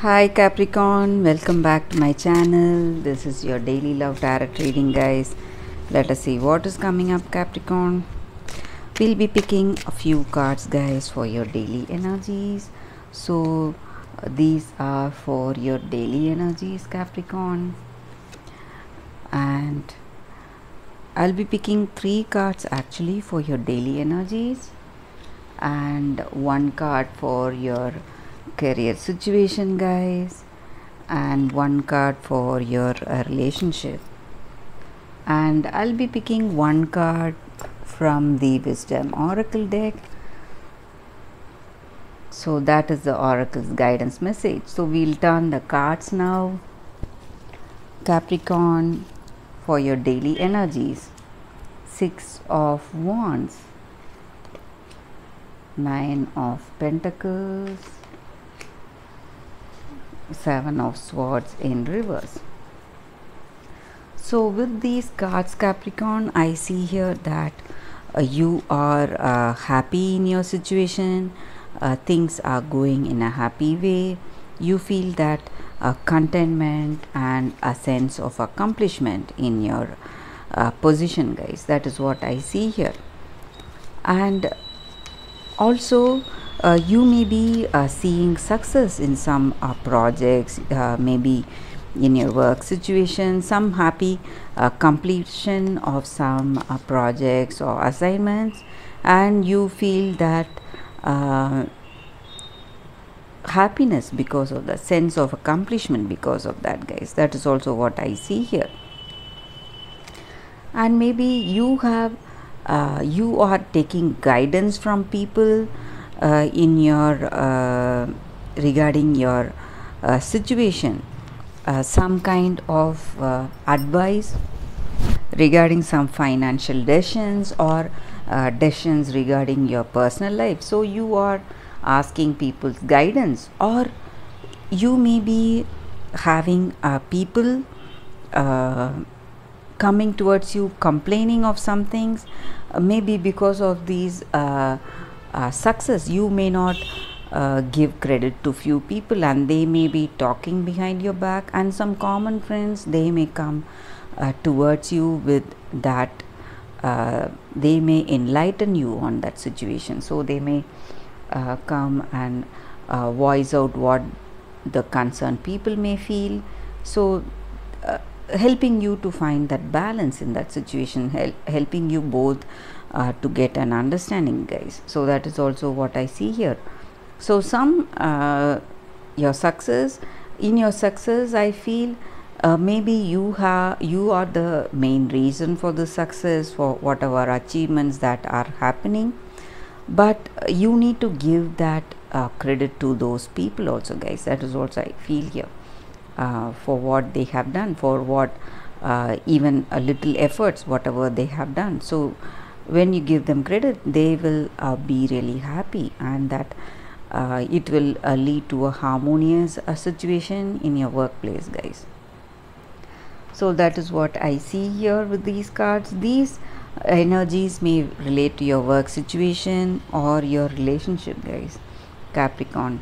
Hi Capricorn, welcome back to my channel. This is your daily love tarot reading, guys. Let us see what is coming up, Capricorn. We'll be picking a few cards, guys, for your daily energies. So, uh, these are for your daily energies, Capricorn. And I'll be picking three cards actually for your daily energies, and one card for your career situation guys and one card for your uh, relationship. And I'll be picking one card from the wisdom oracle deck. So that is the oracle's guidance message. So we'll turn the cards now capricorn for your daily energies. Six of wands. Nine of pentacles seven of swords in reverse. So with these cards capricorn i see here that uh, you are uh, happy in your situation. Uh, things are going in a happy way. You feel that uh, contentment and a sense of accomplishment in your uh, position guys. That is what i see here. And also you may be uh, seeing success in some uh, projects uh, maybe in your work situation some happy uh, completion of some uh, projects or assignments and you feel that happiness because of the sense of accomplishment because of that guys. That is also what i see here. And maybe you have you are taking guidance from people uh, in your uh, regarding your uh, situation some kind of advice regarding some financial decisions or decisions regarding your personal life. So you are asking people's guidance or you may be having uh, people uh, coming towards you complaining of some things uh, maybe because of these uh, success. You may not uh, give credit to few people and they may be talking behind your back and some common friends they may come uh, towards you with that uh, they may enlighten you on that situation. So they may uh, come and uh, voice out what the concerned people may feel. So helping you to find that balance in that situation hel- helping you both uh, to get an understanding guys. So that is also what i see here. So some uh, your success in your success i feel uh, maybe you have you are the main reason for the success for whatever achievements that are happening. But you need to give that uh, credit to those people also guys. That is also i feel here uh, for what they have done for what uh, even a little efforts whatever they have done. So when you give them credit they will uh, be really happy and that uh, it will uh, lead to a harmonious uh, situation in your workplace guys. So that is what i see here with these cards. These energies may relate to your work situation or your relationship guys. Capricorn.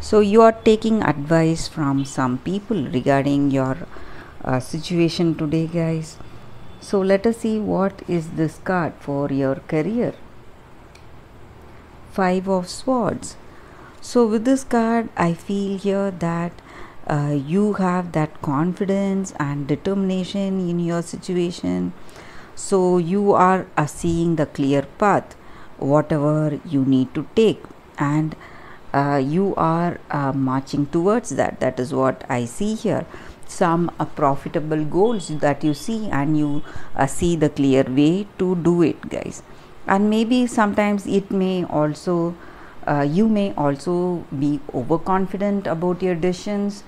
So you are taking advice from some people regarding your uh, situation today guys so let us see what is this card for your career. Five of Swords. So with this card, I feel here that uh, you have that confidence and determination in your situation. So you are uh, seeing the clear path, whatever you need to take, and uh, you are uh, marching towards that. That is what I see here some uh, profitable goals that you see and you uh, see the clear way to do it guys. And maybe sometimes it may also uh, you may also be overconfident about your decisions.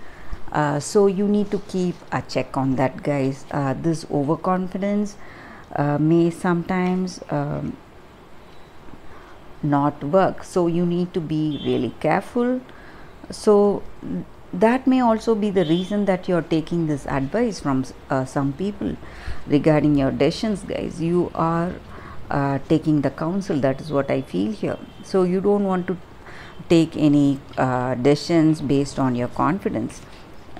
Uh, so you need to keep a check on that guys. Uh, this overconfidence uh, may sometimes um, not work. So you need to be really careful. So that may also be the reason that you're taking this advice from uh, some people regarding your decisions guys. You are uh, taking the counsel. That is what i feel here. So you don't want to take any uh, decisions based on your confidence.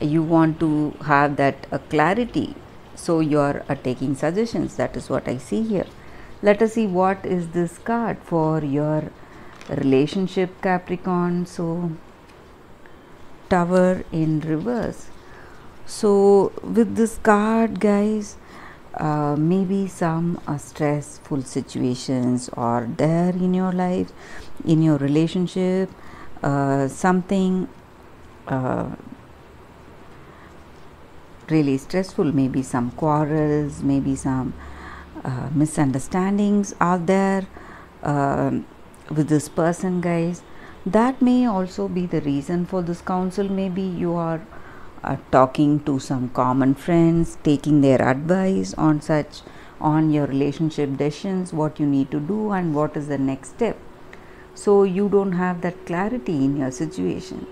You want to have that uh, clarity. So you're uh, taking suggestions. That is what i see here. Let us see what is this card for your relationship capricorn. So tower in reverse. So with this card guys uh, maybe some uh, stressful situations are there in your life in your relationship uh, something uh, really stressful. Maybe some quarrels maybe some uh, misunderstandings are there um, with this person guys that may also be the reason for this counsel maybe you are uh, talking to some common friends taking their advice on such on your relationship decisions what you need to do and what is the next step. So you don't have that clarity in your situation.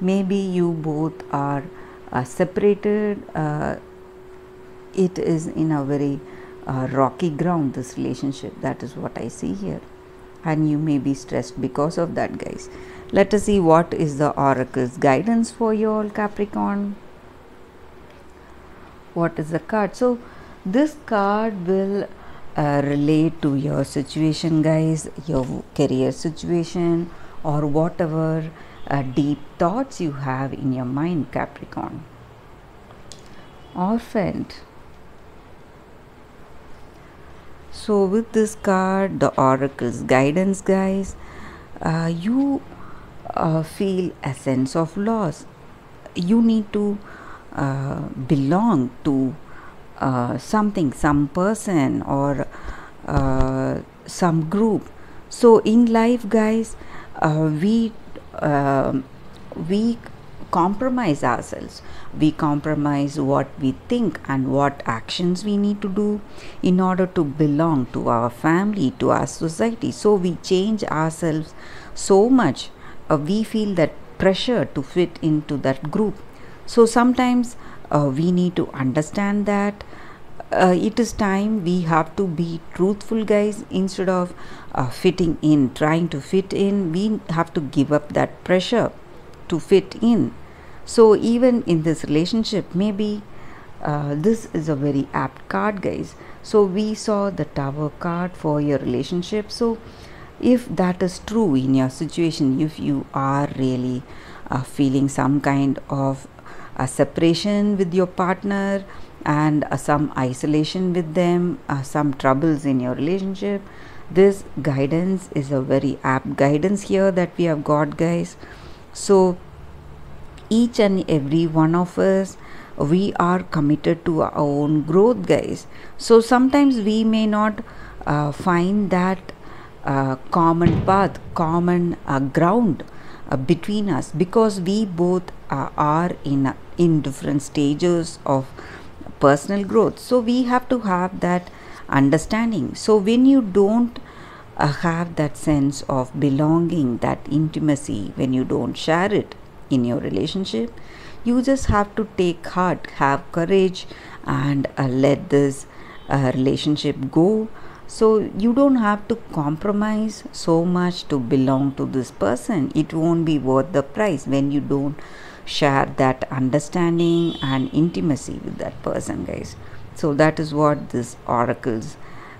Maybe you both are uh, separated. Uh, it is in a very uh, rocky ground this relationship. That is what i see here and you may be stressed because of that guys. Let us see what is the oracle's guidance for you all capricorn. What is the card? So this card will uh, relate to your situation guys your career situation or whatever uh, deep thoughts you have in your mind capricorn. Orphaned so with this card the oracle's guidance guys uh, you uh, feel a sense of loss. You need to uh, belong to uh, something some person or uh, some group. So in life guys uh, we um, we compromise ourselves. We compromise what we think and what actions we need to do in order to belong to our family to our society. So we change ourselves so much uh, we feel that pressure to fit into that group. So sometimes uh, we need to understand that uh, it is time we have to be truthful guys. Instead of uh, fitting in trying to fit in we have to give up that pressure to fit in so even in this relationship maybe uh, this is a very apt card guys. So we saw the tower card for your relationship. So if that is true in your situation if you are really uh, feeling some kind of a separation with your partner and uh, some isolation with them uh, some troubles in your relationship this guidance is a very apt guidance here that we have got guys. So each and every one of us we are committed to our own growth guys. So sometimes we may not uh, find that uh, common path common uh, ground uh, between us because we both are in in different stages of personal growth. So we have to have that understanding. So when you don't uh, have that sense of belonging that intimacy when you don't share it in your relationship. You just have to take heart have courage and uh, let this uh, relationship go. So you don't have to compromise so much to belong to this person. It won't be worth the price when you don't share that understanding and intimacy with that person guys. So that is what this oracle's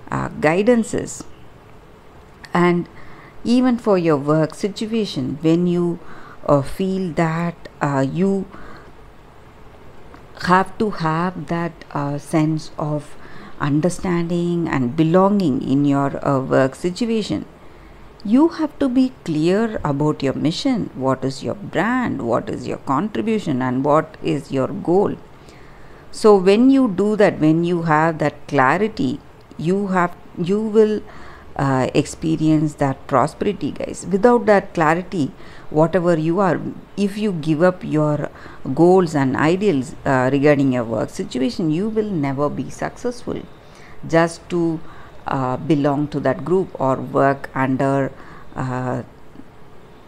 uh, guidance is. And even for your work situation when you uh, feel that uh, you have to have that uh, sense of understanding and belonging in your uh, work situation. You have to be clear about your mission. What is your brand? What is your contribution? And what is your goal? So when you do that when you have that clarity you have you will uh, experience that prosperity guys. Without that clarity whatever you are if you give up your goals and ideals uh, regarding your work situation you will never be successful. Just to uh, belong to that group or work under uh,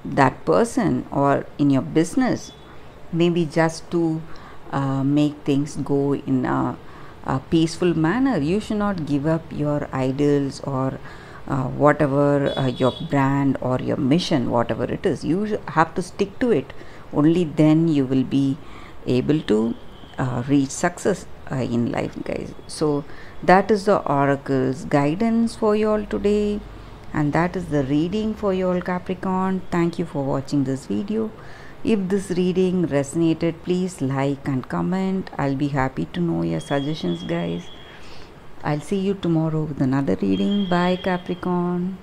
that person or in your business. Maybe just to uh, make things go in a, a, peaceful manner. You should not give up your ideals or uh, whatever uh, your brand or your mission whatever it is you have to stick to it. Only then you will be able to uh, reach success uh, in life guys. So that is the oracle's guidance for you all today and that is the reading for you all capricorn. Thank you for watching this video. If this reading resonated please like and comment. I'll be happy to know your suggestions guys i'll see you tomorrow with another reading. Bye capricorn